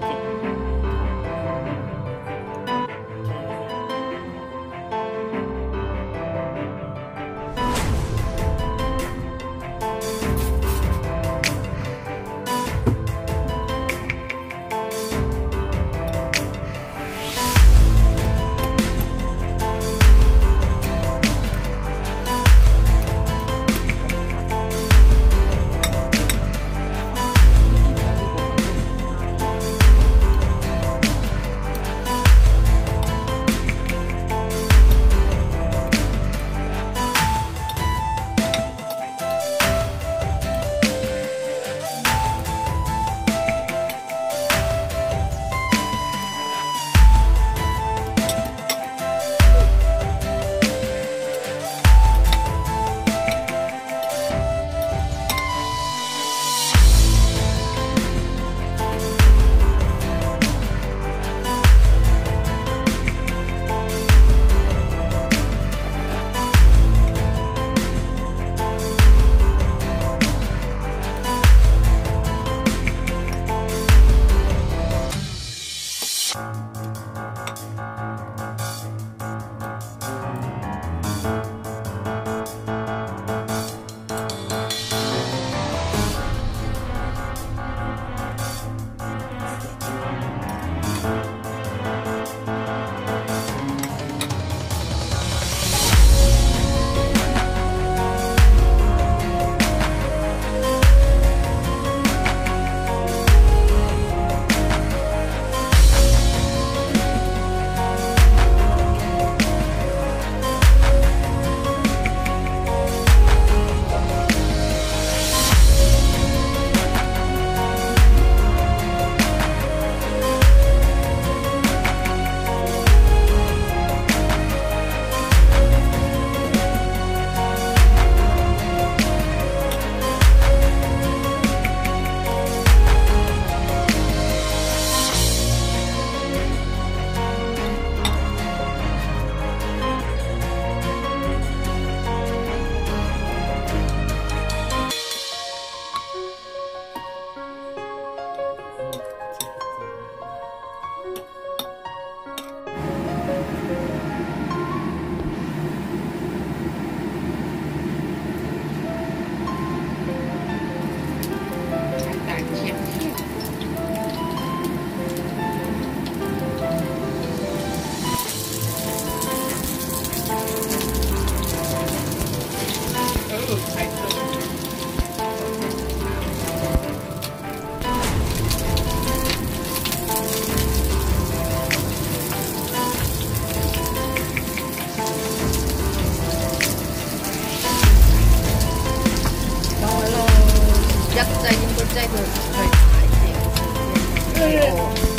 对。一制應該制到最大嘅。